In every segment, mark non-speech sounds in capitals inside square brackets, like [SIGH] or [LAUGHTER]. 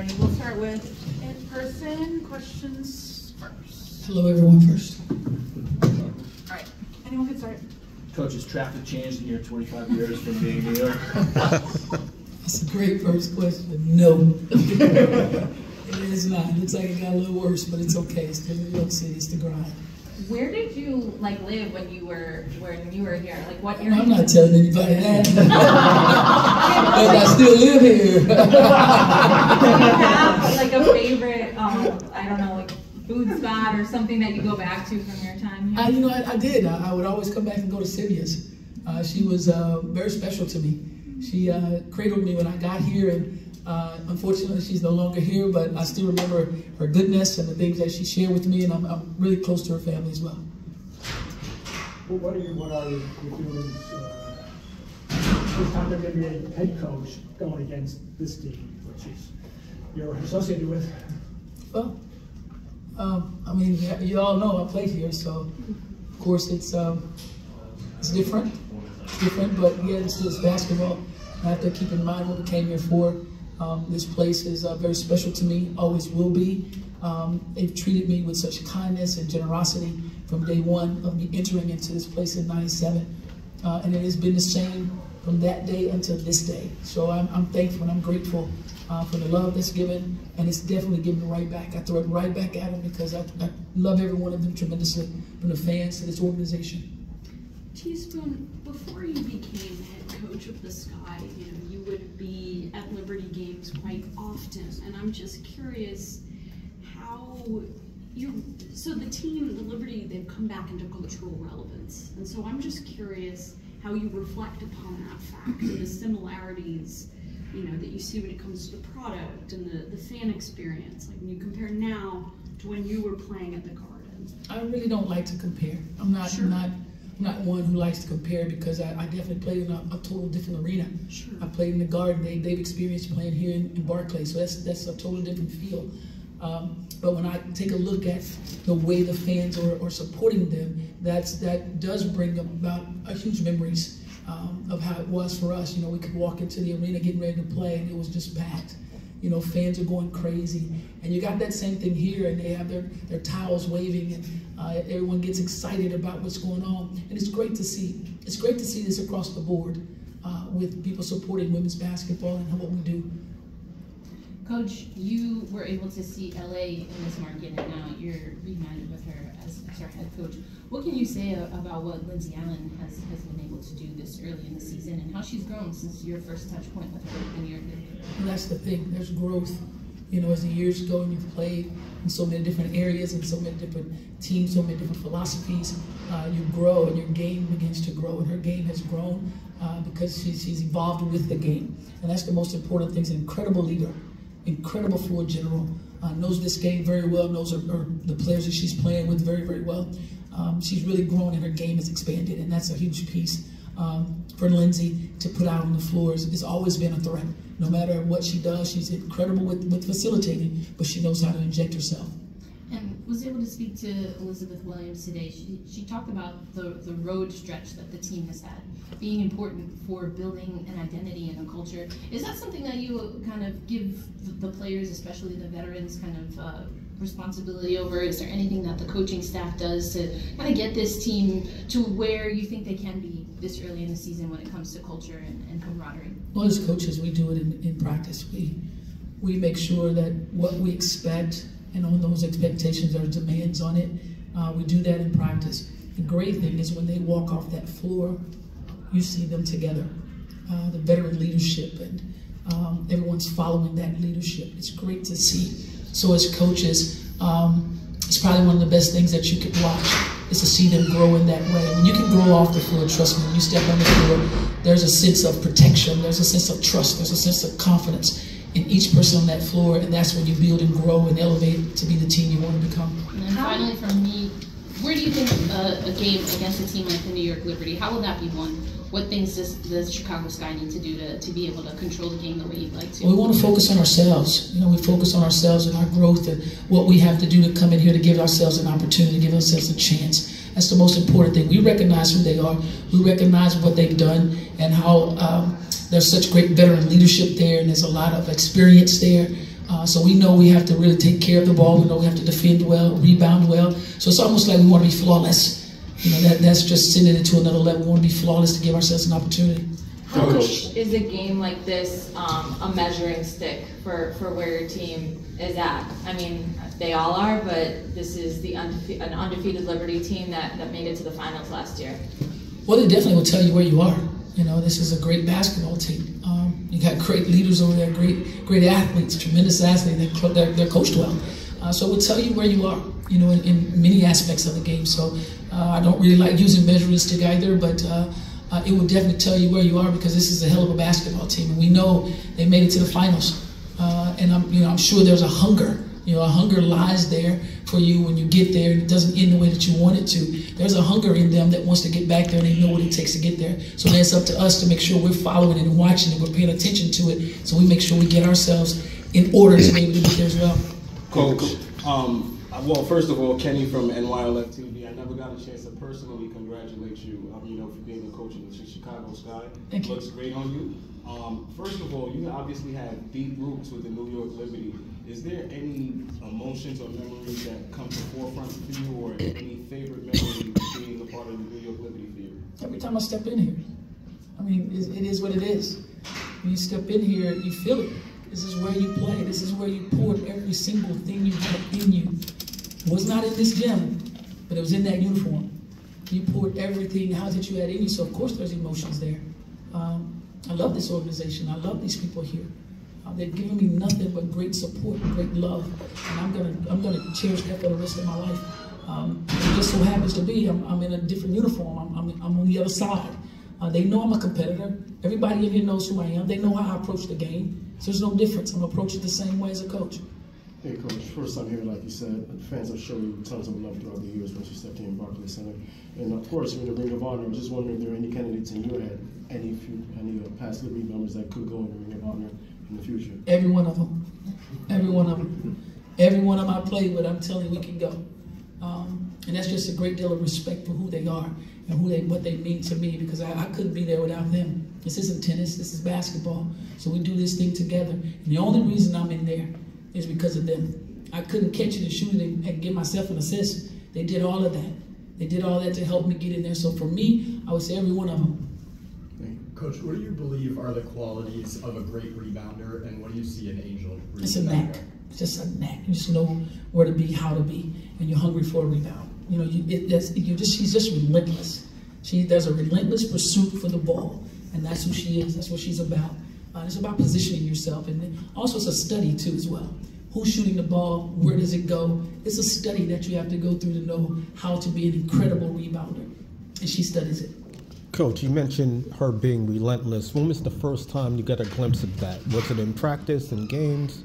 Alrighty, we'll start with in-person questions first. Hello, everyone first. Alright, anyone can start. Coach, has traffic changed in your 25 years from being in New York? That's a great first question. No. [LAUGHS] it is not. It looks like it got a little worse, but it's okay. It's still New York City. It's the grind. Where did you like live when you were when you were here? Like what area? I'm not telling anybody [LAUGHS] that. but I still live here. [LAUGHS] Do you have like a favorite? Um, I don't know, like food spot or something that you go back to from your time here? I, you know, I, I did. I, I, would always come back and go to Sylvia's. Uh, she was uh, very special to me. She uh, cradled me when I got here, and uh, unfortunately, she's no longer here. But I still remember her goodness and the things that she shared with me, and I'm, I'm really close to her family as well. Well, what are you, what are your feelings? Uh, this time there may be a head coach going against this team, which is you're associated with. Well, um, I mean, you all know I played here, so of course it's um, it's different. It's different, but yeah, it's, it's basketball. I have to keep in mind what we came here for. Um, this place is uh, very special to me, always will be. Um, they've treated me with such kindness and generosity from day one of me entering into this place in 97. Uh, and it has been the same from that day until this day. So I'm, I'm thankful and I'm grateful uh, for the love that's given, and it's definitely given right back. I throw it right back at them because I, I love every one of them tremendously, from the fans to this organization. T Spoon, before you became coach of the Sky, you know, you would be at Liberty games quite often, and I'm just curious how you so the team, the Liberty, they've come back into cultural relevance, and so I'm just curious how you reflect upon that fact and the similarities, you know, that you see when it comes to the product and the, the fan experience, like when you compare now to when you were playing at the Garden. I really don't like to compare. I'm not sure. not not one who likes to compare because I, I definitely played in a, a, total different arena. Sure. I played in the Garden. They, they've experienced playing here in, in Barclays, so that's that's a totally different feel. Um, but when I take a look at the way the fans are, are supporting them, that's that does bring about a huge memories um, of how it was for us. You know, we could walk into the arena getting ready to play, and it was just packed. You know, fans are going crazy, and you got that same thing here, and they have their, their towels waving, and uh, everyone gets excited about what's going on, and it's great to see. It's great to see this across the board uh, with people supporting women's basketball and what we do. Coach, you were able to see LA in this market, and now you're reunited with her as, as our head coach. What can you say about what Lindsay Allen has, has been able to do this early in the season and how she's grown since your first touch point with her in your well, That's the thing. There's growth. You know, as the years go and you've played in so many different areas and so many different teams, so many different philosophies, uh, you grow and your game begins to grow. And her game has grown uh, because she's, she's evolved with the game. And that's the most important thing. She's an incredible leader incredible floor general, uh, knows this game very well, knows her, her, the players that she's playing with very, very well. Um, she's really grown and her game has expanded, and that's a huge piece um, for Lindsay to put out on the floors. It's always been a threat. No matter what she does, she's incredible with, with facilitating, but she knows how to inject herself was able to speak to Elizabeth Williams today. She, she talked about the, the road stretch that the team has had being important for building an identity and a culture. Is that something that you kind of give the, players, especially the veterans, kind of uh, responsibility over? Is there anything that the coaching staff does to kind of get this team to where you think they can be this early in the season when it comes to culture and, and camaraderie? Well, as coaches, we do it in, in practice. We we make sure that what we expect and on those expectations, or demands on it. Uh, we do that in practice. The great thing is when they walk off that floor, you see them together. Uh, the veteran leadership and um, everyone's following that leadership. It's great to see. So as coaches, um, it's probably one of the best things that you could watch is to see them grow in that way. When you can grow off the floor, trust me, when you step on the floor, there's a sense of protection, there's a sense of trust, there's a sense of confidence in each person on that floor, and that's when you build and grow and elevate to be the team you want to become. And then finally, from me, where do you think uh, a game against a team like the New York Liberty, how will that be won? What things does the Chicago Sky need to do to, to be able to control the game the way you'd like to? Well, we want to focus on ourselves. You know, we focus on ourselves and our growth and what we have to do to come in here to give ourselves an opportunity, give ourselves a chance. That's the most important thing. We recognize who they are. We recognize what they've done and how um, there's such great veteran leadership there, and there's a lot of experience there. Uh, so we know we have to really take care of the ball. We know we have to defend well, rebound well. So it's almost like we want to be flawless. You know, that, that's just sending it to another level. We want to be flawless to give ourselves an opportunity. How much is a game like this um, a measuring stick for, for where your team is at? I mean, they all are, but this is the undefe- an undefeated Liberty team that, that made it to the finals last year. Well, it definitely will tell you where you are. You know, this is a great basketball team. Um, you got great leaders over there, great great athletes, tremendous athletes. They're, they're, they're coached well. Uh, so it will tell you where you are, you know, in, in many aspects of the game. So uh, I don't really like using measuring stick either, but uh, uh, it will definitely tell you where you are because this is a hell of a basketball team. And we know they made it to the finals. Uh, and I'm, you know, I'm sure there's a hunger. You know, a hunger lies there for you when you get there and it doesn't end the way that you want it to. There's a hunger in them that wants to get back there and they know what it takes to get there. So then it's up to us to make sure we're following it and watching it, we're paying attention to it, so we make sure we get ourselves in order to be able to get there as well. Coach, um, well, first of all, Kenny from NYLF TV, I never got a chance to personally congratulate you, um, you know, for being the coach of the Chicago Sky. Thank you. Looks great on you. Um, first of all, you obviously have deep roots with the New York Liberty. Is there any emotions or memories that come to forefront for you, or any favorite memory being a part of the New York Liberty for you? Every time I step in here, I mean, it, it is what it is. When you step in here, you feel it. This is where you play. This is where you poured every single thing you had in you. It was not in this gym, but it was in that uniform. You poured everything out that you had in you, so of course there's emotions there. Um, I love this organization. I love these people here. Uh, they've given me nothing but great support, great love, and I'm gonna I'm gonna cherish that for the rest of my life. Um, it just so happens to be I'm, I'm in a different uniform. I'm, I'm, I'm on the other side. Uh, they know I'm a competitor. Everybody in here knows who I am. They know how I approach the game. So there's no difference. I'm approaching the same way as a coach. Hey, Coach. First time here, like you said, the fans have shown you tons of love throughout the years once you stepped in Barclays Center. And of course, you're in the Ring of Honor. I'm just wondering if there are any candidates in your head, any few, any uh, past Liberty members that could go in the Ring of Honor in the future. Every one of them. Every one of them. Every one of them I played with, I'm telling you, we can go. Um, and that's just a great deal of respect for who they are and who they, what they mean to me because I, I couldn't be there without them. This isn't tennis, this is basketball. So we do this thing together. And the only reason I'm in there is because of them. I couldn't catch it and shoot it and, get myself an assist. They did all of that. They did all that to help me get in there. So for me, I would say every one of them. Coach, what do you believe are the qualities of a great rebounder, and what do you see in Angel? It's a knack. It's just a knack. You just know where to be, how to be, and you're hungry for a rebound. You know, you, it, that's, you just she's just relentless. She does a relentless pursuit for the ball, and that's who she is. That's what she's about. Uh, it's about positioning yourself, and also it's a study too as well. Who's shooting the ball? Where does it go? It's a study that you have to go through to know how to be an incredible rebounder, and she studies it. Coach, you mentioned her being relentless. When was the first time you got a glimpse of that? Was it in practice, in games?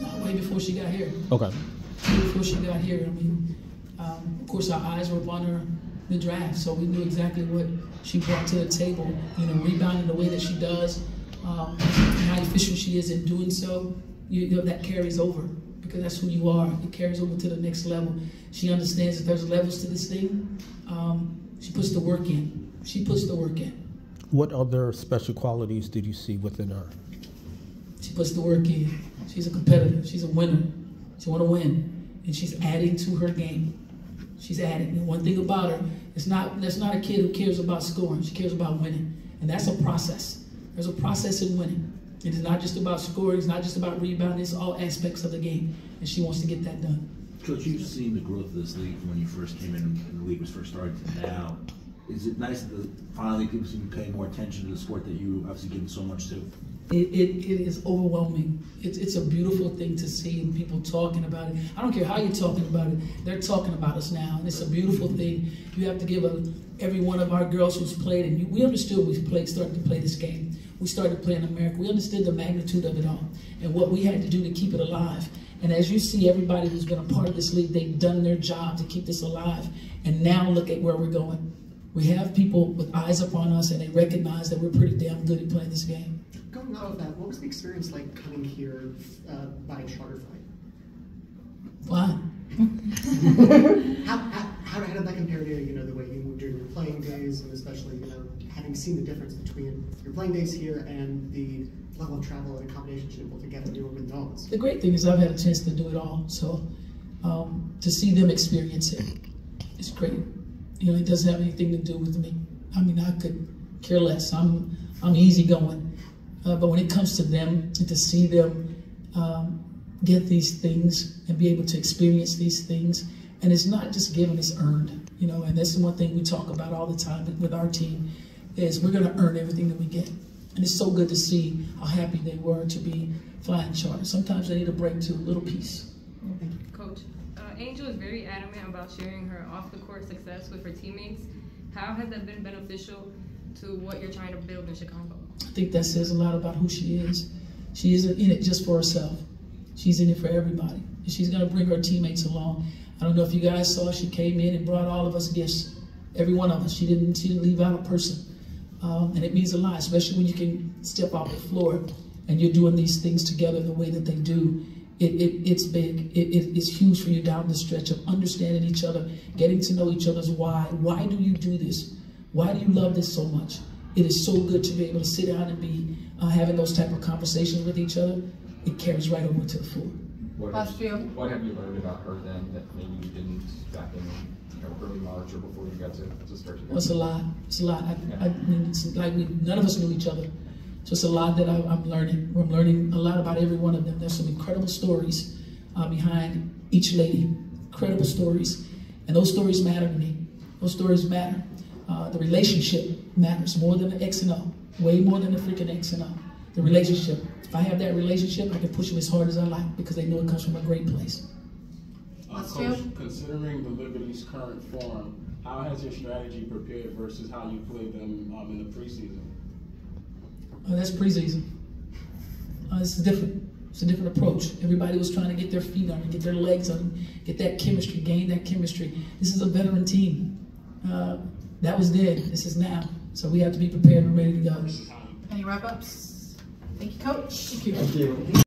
No, way before she got here. Okay. Way before she got here, I mean, um, of course, our eyes were upon her the draft, so we knew exactly what she brought to the table. You know, rebounding the way that she does, um, how efficient she is in doing so. You, you know, that carries over because that's who you are. It carries over to the next level. She understands that there's levels to this thing. Um, she puts the work in. She puts the work in. What other special qualities did you see within her? She puts the work in. She's a competitor. She's a winner. She want to win, and she's adding to her game. She's adding. And one thing about her, it's not that's not a kid who cares about scoring. She cares about winning, and that's a process. There's a process in winning. It is not just about scoring. It's not just about rebounding. It's all aspects of the game, and she wants to get that done. Coach, you've seen the growth of this league from when you first came in and the league was first started to now. Is it nice that finally people seem to pay more attention to the sport that you obviously given so much to? It, it, it is overwhelming. It's, it's a beautiful thing to see people talking about it. I don't care how you're talking about it, they're talking about us now. And it's a beautiful thing. You have to give a, every one of our girls who's played, and you, we understood we played, started to play this game. We started playing America. We understood the magnitude of it all and what we had to do to keep it alive. And as you see, everybody who's been a part of this league, they've done their job to keep this alive. And now look at where we're going. We have people with eyes upon us, and they recognize that we're pretty damn good at playing this game. Going out of that, what was the experience like coming here uh, by charter flight? Fine. [LAUGHS] how, how, how, did that compare to you know the way you moved during your playing days, and especially you know having seen the difference between your playing days here and the level of travel and accommodations you're able to get when you were? The great thing is I've had a chance to do it all, so um, to see them experience it is great. You know, it doesn't have anything to do with me. I mean, I could care less. I'm I'm easygoing, uh, but when it comes to them and to see them um, get these things and be able to experience these things, and it's not just given; it's earned. You know, and that's the one thing we talk about all the time with our team is we're going to earn everything that we get. And it's so good to see how happy they were to be flying charter. Sometimes they need a break to a little peace. Coach, uh, Angel is very adamant about sharing her off the court success with her teammates. How has that been beneficial to what you're trying to build in Chicago? I think that says a lot about who she is. She isn't in it just for herself. She's in it for everybody. And she's going to bring her teammates along. I don't know if you guys saw, she came in and brought all of us gifts. Every one of us. She didn't, she didn't leave out a person. Um, and it means a lot, especially when you can step off the floor and you're doing these things together the way that they do. It, it, it's big. It, it, it's huge for you down the stretch of understanding each other, getting to know each other's why. Why do you do this? Why do you love this so much? It is so good to be able to sit down and be uh, having those type of conversations with each other. It carries right over to the floor. What have, what have you learned about her then that maybe you didn't back in you know, early March or before you got to, to start together? Well, it's a lot. It's a lot. I, I mean, it's like we, none of us knew each other. So it's a lot that I, am learning. I'm learning a lot about every one of them. There's some incredible stories uh, behind each lady. Incredible stories. And those stories matter to me. Those stories matter. Uh, the relationship matters more than the X and O. Way more than the freaking X and O. The relationship. If I have that relationship, I can push them as hard as I like because they know it comes from a great place. Uh, Coach, considering the Liberty's current form, how has your strategy prepared versus how you played them um, in the preseason? Oh, that's preseason. Uh, it's different. It's a different approach. Everybody was trying to get their feet on it, get their legs on it, get that chemistry, gain that chemistry. This is a veteran team. Uh, that was then. This is now. So we have to be prepared and ready to go. Any wrap ups? Thank you, Coach. Thank you. Thank you.